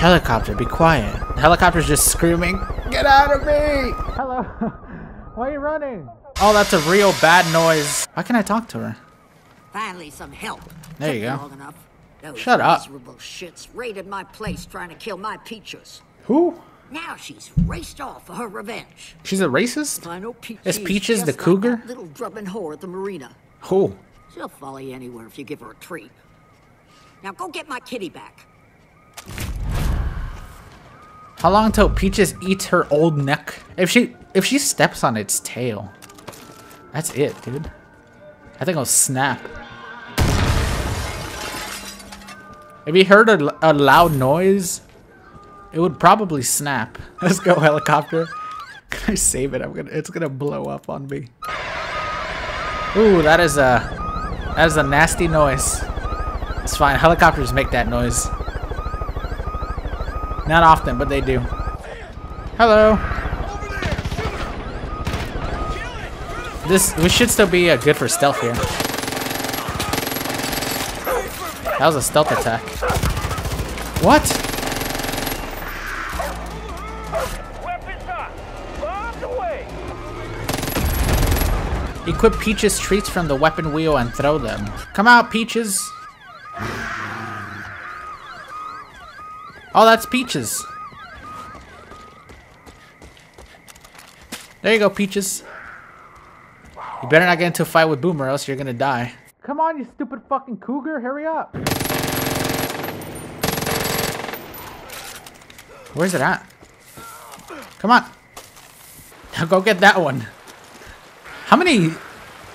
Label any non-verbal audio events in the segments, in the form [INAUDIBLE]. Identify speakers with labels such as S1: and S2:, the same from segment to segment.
S1: helicopter, be quiet. The helicopter's just screaming, Get out of me! Hello. [LAUGHS] Why are you running? Oh, that's a real bad noise. Why can't I talk to her?
S2: Finally, some help.
S1: There you
S2: Took
S1: go.
S2: Long enough. Those
S1: Shut up.
S2: Miserable shits raided my place trying to kill my peaches.
S1: Who?
S2: Now she's raced off for her revenge.
S1: She's a racist?
S2: I know Peaches.
S1: Is Peaches
S2: just
S1: the
S2: like
S1: cougar?
S2: that little drubbing whore at the marina.
S1: Who?
S2: She'll follow you anywhere if you give her a treat. Now go get my kitty back.
S1: How long till Peaches eats her old neck? If she if she steps on its tail, that's it, dude. I think it'll snap. If you heard a, a loud noise, it would probably snap. [LAUGHS] Let's go helicopter. [LAUGHS] Can I save it? I'm gonna. It's gonna blow up on me. Ooh, that is a that is a nasty noise. It's fine. Helicopters make that noise. Not often, but they do. Hello. This we should still be uh, good for stealth here. That was a stealth attack. What? Equip Peach's treats from the weapon wheel and throw them. Come out, Peaches. Oh, that's Peaches. There you go, Peaches. You better not get into a fight with Boomer, else you're gonna die. Come on, you stupid fucking cougar, hurry up. Where's it at? Come on. Now go get that one. How many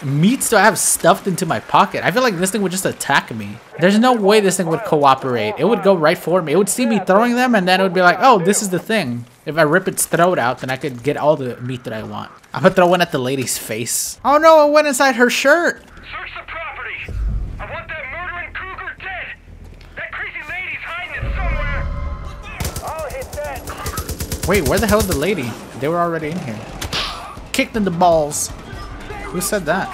S1: meats do I have stuffed into my pocket? I feel like this thing would just attack me. There's no way this thing would cooperate. It would go right for me. It would see me throwing them and then it would be like, oh, this is the thing. If I rip its throat out, then I could get all the meat that I want. I'm gonna throw one at the lady's face. Oh no, it went inside her shirt.
S3: Search the property! I want that murdering cougar dead! That crazy lady's hiding it somewhere! I'll hit that!
S1: Wait, where the hell is the lady? They were already in here. Kicked in the balls. Who said that?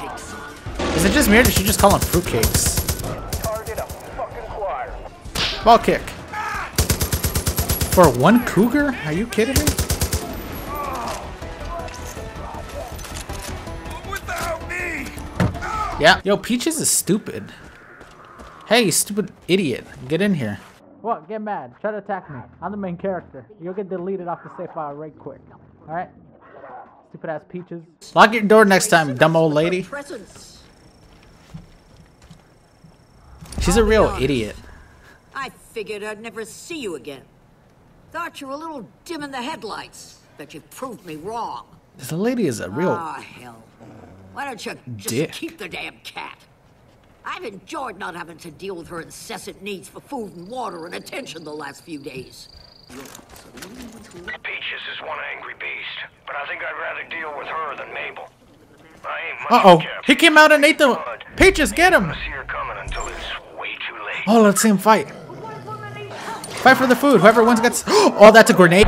S1: Is it just me or did she just call them fruitcakes? Ball kick. For one cougar? Are you kidding me? Yeah. Yo, Peaches is stupid. Hey, stupid idiot. Get in here. What? Get mad. Try to attack me. I'm the main character. You'll get deleted off the save file right quick. Alright? Stupid ass Peaches. Lock your door next time, dumb old lady. She's a real idiot.
S2: I figured I'd never see you again. Thought you were a little dim in the headlights. but you've proved me wrong.
S1: This lady is a real
S2: Ah, hell. Why don't you just
S1: dick.
S2: keep the damn cat? I've enjoyed not having to deal with her incessant needs for food and water and attention the last few days.
S3: Peaches is one angry beast, but I think I'd rather deal with her than Mabel. I ain't
S1: Uh-oh.
S3: of a captain.
S1: He came out and ate the... Peaches, get him!
S3: I see her coming until it's way too late.
S1: Oh, let's see him fight. Fight for the food. Whoever wins gets... [GASPS] Oh, that's a grenade.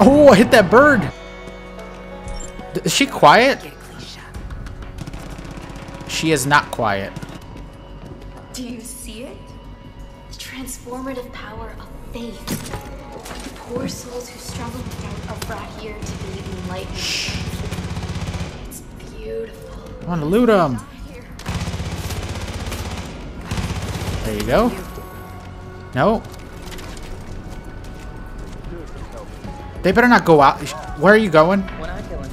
S1: Oh, I hit that bird. Is she quiet?
S2: Get a clean shot.
S1: She is not quiet.
S4: Do you see it? The transformative power of faith. The poor souls who struggle without a brat here to be enlightened. It's beautiful.
S1: I want to loot.
S4: Here.
S1: There you go. No. They better not go out. Where are you going?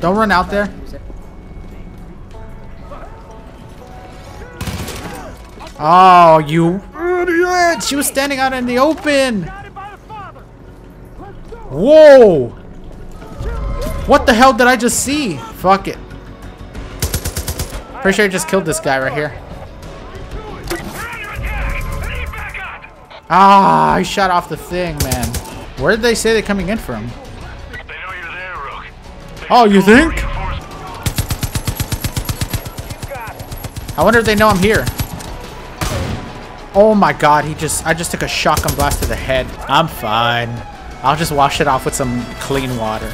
S1: Don't run out there. Oh, you idiot! She was standing out in the open. Whoa! What the hell did I just see? Fuck it. Pretty sure I just killed this guy right here. Ah, I shot off the thing, man. Where did they say they're coming in from? Oh, you think? I wonder if they know I'm here. Oh my god, he just I just took a shotgun blast to the head. I'm fine. I'll just wash it off with some clean water.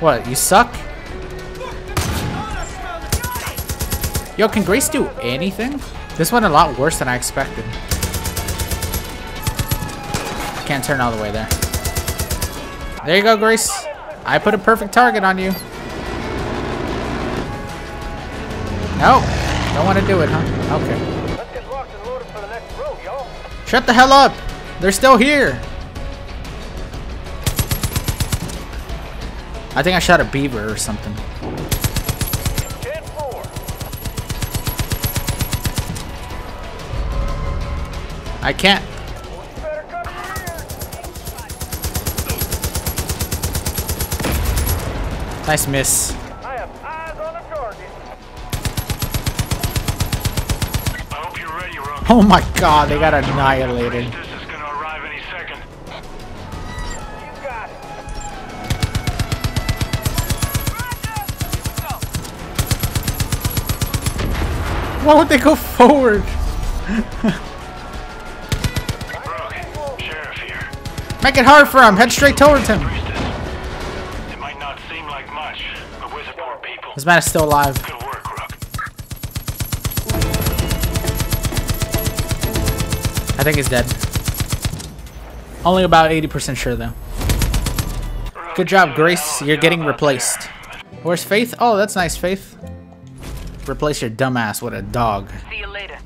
S1: What, you suck? Yo, can Grace do anything? This went a lot worse than I expected. Can't turn all the way there. There you go, Grace. I put a perfect target on you. No, don't want to do it, huh? Okay. Shut the hell up! They're still here! I think I shot a beaver or something. I can't.
S3: Better cover your ears.
S1: Nice miss.
S3: I have eyes on the target. I hope you're ready, Rook.
S1: Oh my god, they got annihilated.
S3: This is gonna arrive any second. You got it.
S1: Why would they go forward? [LAUGHS] Make it hard for him. Head straight towards him.
S3: It might not seem like much, but we're the poor people.
S1: This man is still alive.
S3: Good work, Rook.
S1: I think he's dead. Only about 80% sure though. Good job, Grace. You're getting replaced. Where's Faith? Oh, that's nice, Faith. Replace your dumbass with a dog.
S5: See you later.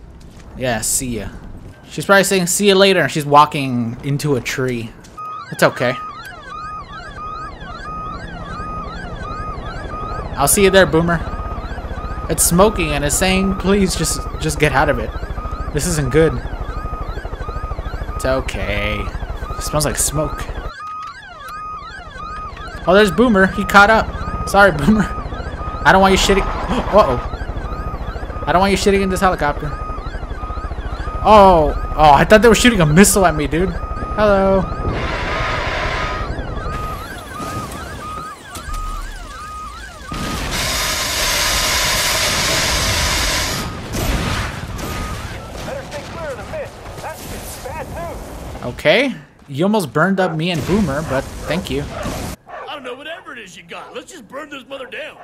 S1: Yeah, see ya. She's probably saying see you later and she's walking into a tree. It's okay. I'll see you there, Boomer. It's smoking and it's saying, please just just get out of it. This isn't good. It's okay. It smells like smoke. Oh, there's Boomer. He caught up. Sorry, [LAUGHS] Boomer. I don't want you shitting. [GASPS] Uh-oh. I don't want you shitting in this helicopter. Oh, oh, I thought they were shooting a missile at me, dude. Hello. Okay. You almost burned up me and Boomer, but thank you.
S6: I don't know, whatever it is you got. Let's just burn this mother down.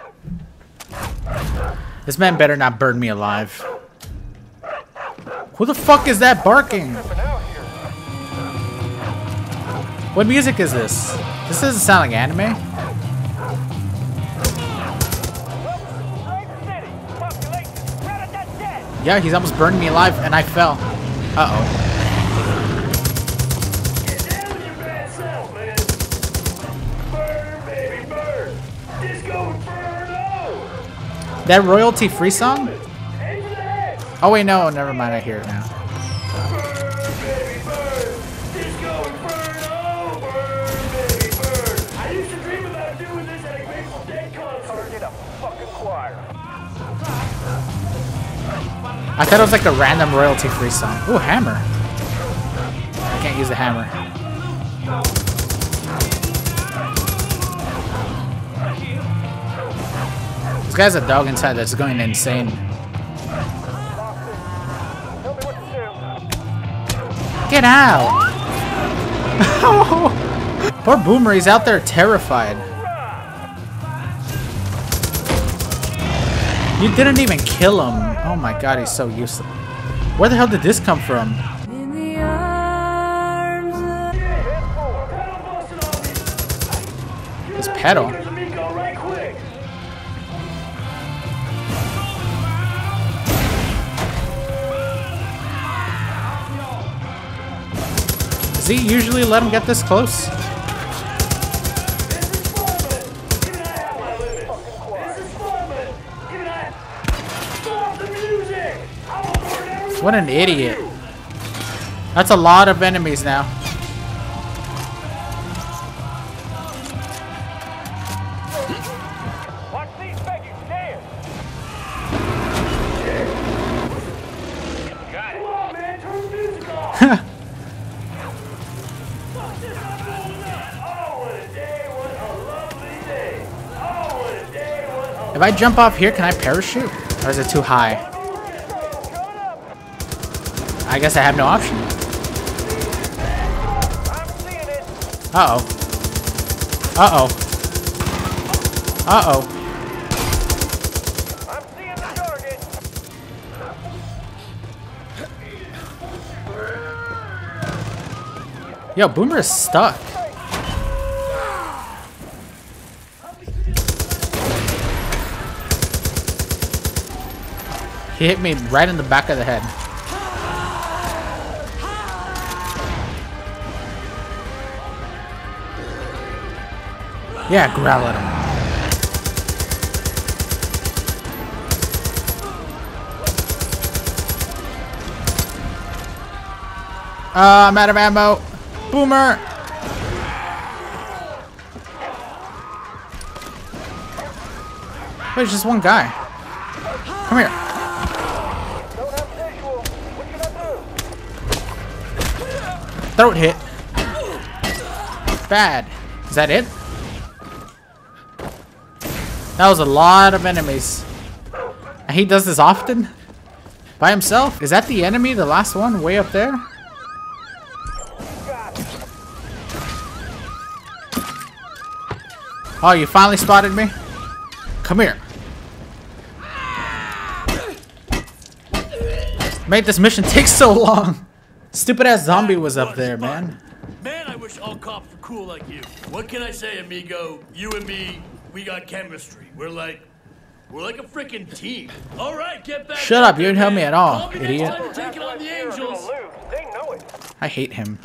S1: This man better not burn me alive. Who the fuck is that barking?
S3: Tripping out here.
S1: What music is this? This doesn't sound like anime. Yeah, he's almost burned me alive and I fell. Uh-oh. That song?
S6: For the head.
S1: Oh wait, no, never mind. I hear it now.
S6: I
S1: thought it was like a random royalty-free song. Ooh, hammer. I can't use the hammer. Guy's a dog inside that's going insane. Get out! [LAUGHS] Poor Boomer, he's out there terrified. You didn't even kill him. Oh my god, he's so useless. Where the hell did this come from? This pedal. Does he usually let him get this close? What an idiot. That's a lot of enemies now. If I jump off here, can I parachute? Or is it too high? I guess I have no option. Uh-oh. Uh-oh. Uh-oh. Yo, Boomer is stuck. He hit me right in the back of the head. Yeah, growl at him. Uh, I'm out of ammo. Boomer! Wait, just one guy. Come here.
S3: Don't have visual. What can I do?
S1: Throat hit. Bad. Is that it? That was a lot of enemies. And he does this often? By himself? Is that the enemy? The last one? Way up there? Oh, you finally spotted me? Come here. Made this mission take so long. Stupid ass zombie was up there, man.
S5: Man, I wish all cops were cool like you. What can I say, amigo? You and me, we got chemistry. We're like, we're like a freaking team. All right, get back.
S1: Shut up, you
S5: there,
S1: didn't help me at all, idiot.
S5: Next time you're taking on the
S3: We're gonna
S5: Angels.
S3: lose. They know it.
S1: I hate him.